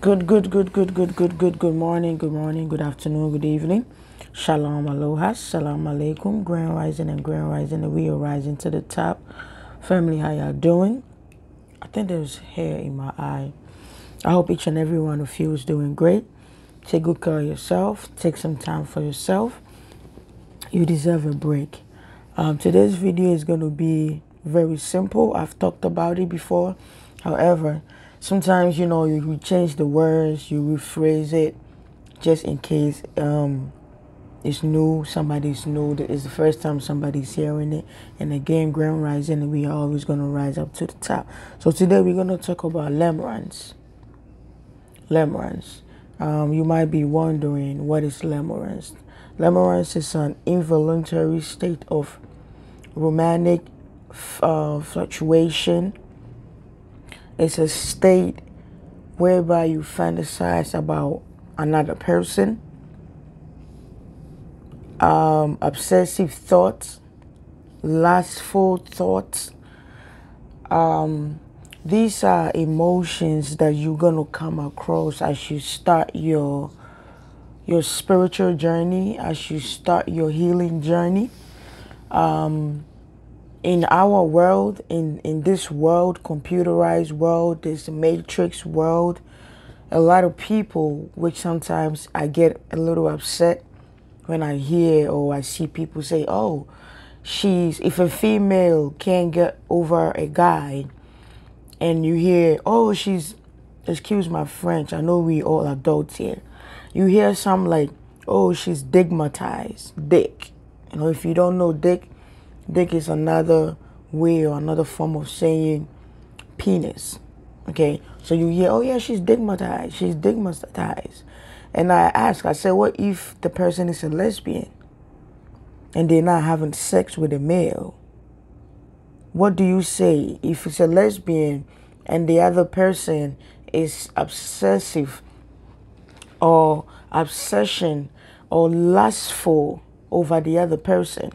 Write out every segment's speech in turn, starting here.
Good, good, good, good, good, good, good, good morning, good morning, good afternoon, good evening. Shalom, aloha, salam alaikum, grand rising and grand rising, and we are rising to the top. Family, how y'all doing? I think there's hair in my eye. I hope each and every one of you is doing great. Take good care of yourself. Take some time for yourself. You deserve a break. Um, today's video is going to be very simple. I've talked about it before. However, sometimes you know you, change the words, you rephrase it, just in case um, it's new. Somebody's new. It's the first time somebody's hearing it. And again, ground rising, we are always going to rise up to the top. So today we're going to talk about limerence. Limerence. Um, you might be wondering what is limerence. Limerence is an involuntary state of romantic uh, fluctuation. It's a state whereby you fantasize about another person, um, obsessive thoughts, lustful thoughts. Um, these are emotions that you're gonna come across as you start your your spiritual journey, as you start your healing journey. Um, in our world, in, in this world, computerized world, this matrix world, a lot of people, which sometimes I get a little upset when I hear or I see people say, oh, she's, if a female can't get over a guy, and you hear, oh, she's, excuse my French, I know we all adults here. You hear some like, oh, she's digmatized, dick. You know, if you don't know dick, Dick is another way or another form of saying penis. Okay, so you hear, oh yeah, she's digmatized. She's digmatized. And I ask, I say, what if the person is a lesbian and they're not having sex with a male? What do you say if it's a lesbian and the other person is obsessive or obsession or lustful over the other person?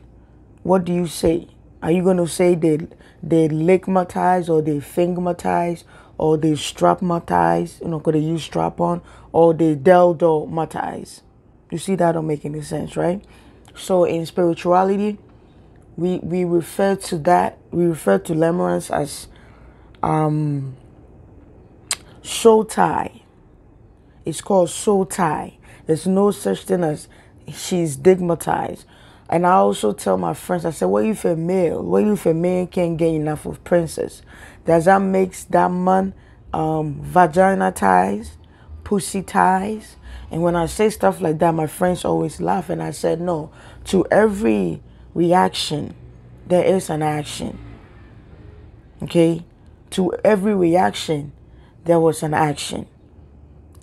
What do you say? Are you going to say they they ligmatize or they fingermatize or they strapmatize? You know, could they use strap on or they deldomatize? You see that don't make any sense, right? So in spirituality, we we refer to that we refer to limerence as um soul tie. It's called soul tie. There's no such thing as she's digmatized. And I also tell my friends, I said, what if a male, what if a man can't get enough of princess? Does that make that man um, vagina ties, pussy ties? And when I say stuff like that, my friends always laugh. And I said, no, to every reaction, there is an action. Okay? To every reaction, there was an action.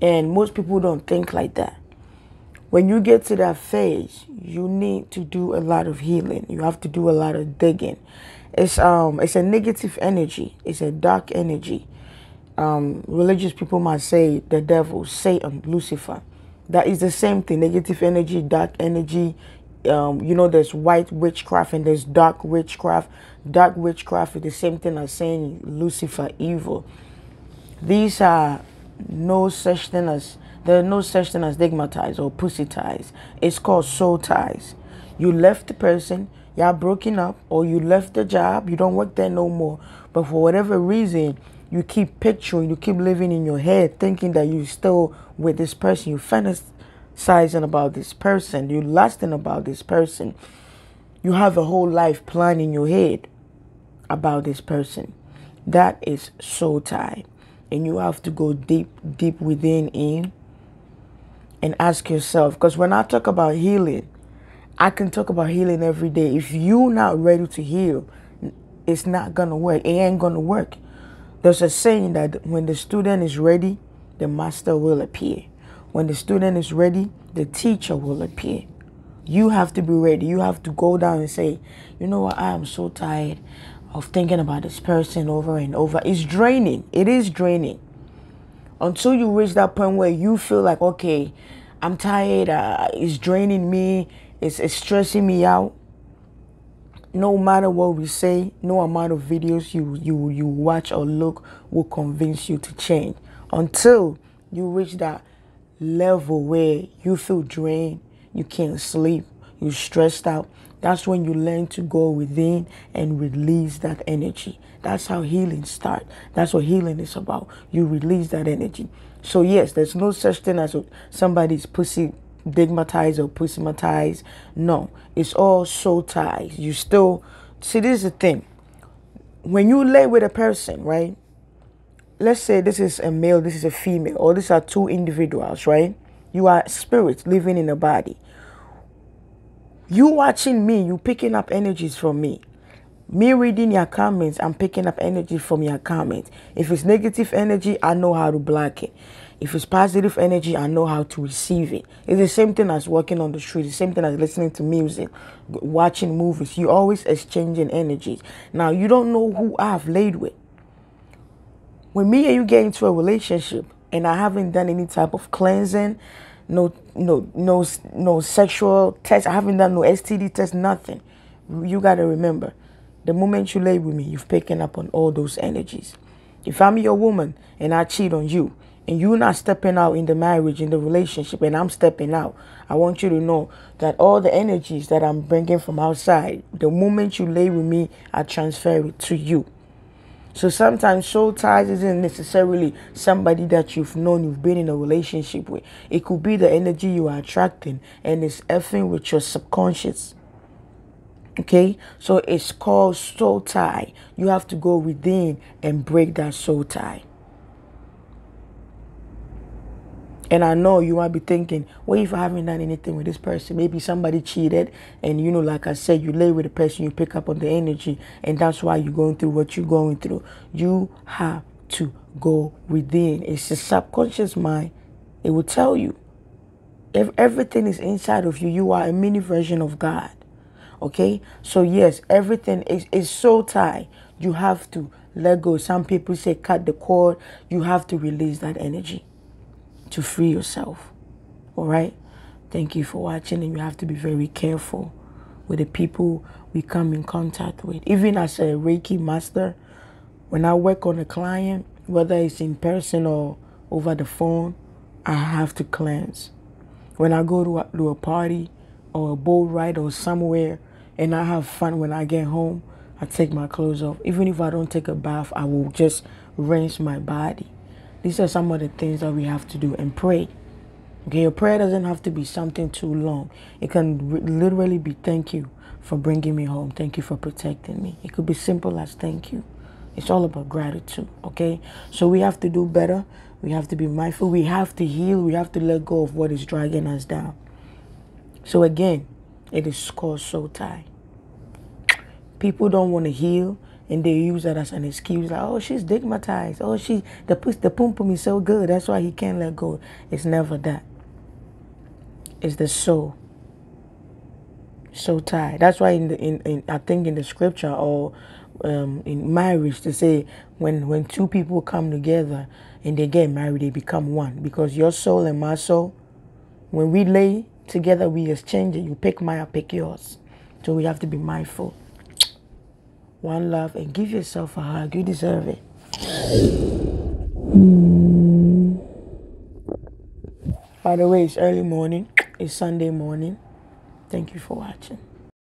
And most people don't think like that when you get to that phase, you need to do a lot of healing. You have to do a lot of digging. It's um it's a negative energy. It's a dark energy. Um, religious people might say the devil, Satan, Lucifer. That is the same thing. Negative energy, dark energy. Um, you know, there's white witchcraft and there's dark witchcraft. Dark witchcraft is the same thing as saying Lucifer, evil. These are no such thing as there's no such thing as digmatized or pussy ties. It's called soul ties. You left the person, y'all broken up, or you left the job, you don't work there no more. But for whatever reason, you keep picturing, you keep living in your head thinking that you're still with this person. You fantasizing about this person. You lusting about this person. You have a whole life plan in your head about this person. That is soul tie. And you have to go deep, deep within in and ask yourself because when I talk about healing, I can talk about healing every day. If you're not ready to heal, it's not gonna work. It ain't gonna work. There's a saying that when the student is ready, the master will appear. When the student is ready, the teacher will appear. You have to be ready. You have to go down and say, you know what, I am so tired of thinking about this person over and over. It's draining. It is draining until you reach that point where you feel like, okay, I'm tired, uh, it's draining me, it's, it's stressing me out. No matter what we say, no amount of videos you, you, you watch or look will convince you to change until you reach that level where you feel drained, you can't sleep, you're stressed out. That's when you learn to go within and release that energy. That's how healing starts. That's what healing is about. You release that energy. So yes, there's no such thing as somebody's pussy digmatized or pussymatized. No, it's all soul ties. You still see. This is the thing. When you lay with a person, right? Let's say this is a male, this is a female, or these are two individuals, right? You are spirits living in a body. You watching me, you picking up energies from me. Me reading your comments, I'm picking up energy from your comments. If it's negative energy, I know how to block it. If it's positive energy, I know how to receive it. It's the same thing as walking on the street, the same thing as listening to music, watching movies. You're always exchanging energies. Now, you don't know who I've laid with. When me and you get into a relationship and I haven't done any type of cleansing, no no no no sexual test, I haven't done no STD test, nothing. You gotta remember, the moment you lay with me, you've picking up on all those energies. If I'm your woman and I cheat on you, and you're not stepping out in the marriage, in the relationship, and I'm stepping out, I want you to know that all the energies that I'm bringing from outside, the moment you lay with me, I transfer it to you. So sometimes soul ties isn't necessarily somebody that you've known, you've been in a relationship with. It could be the energy you are attracting, and it's effing with your subconscious. Okay, so it's called soul tie. You have to go within and break that soul tie. And I know you might be thinking, what if I haven't done anything with this person? Maybe somebody cheated, and you know, like I said, you lay with the person, you pick up on the energy, and that's why you're going through what you're going through. You have to go within. It's your subconscious mind. It will tell you. If everything is inside of you, you are a mini version of God. Okay? So yes, everything is, is so tight. You have to let go. Some people say cut the cord. You have to release that energy to free yourself. All right? Thank you for watching, and you have to be very careful with the people we come in contact with. Even as a Reiki master, when I work on a client, whether it's in person or over the phone, I have to cleanse. When I go to a, to a party or a boat ride or somewhere and I have fun when I get home, I take my clothes off. Even if I don't take a bath, I will just rinse my body. These are some of the things that we have to do and pray. Okay, your prayer doesn't have to be something too long. It can literally be thank you for bringing me home. Thank you for protecting me. It could be simple as thank you. It's all about gratitude, okay? So we have to do better. We have to be mindful. We have to heal. We have to let go of what is dragging us down. So again, it is called soul tie. People don't want to heal and they use that as an excuse like oh she's stigmatized. Oh she the the pum pum is so good. That's why he can't let go. It's never that. It's the soul. So tied. That's why in the in, in i think in the scripture or um, in marriage to say when when two people come together and they get married they become one. Because your soul and my soul when we lay together we exchange it. You pick mine i pick yours. So we have to be mindful one love, and give yourself a hug. You deserve it. By the way, it's early morning. It's Sunday morning. Thank you for watching.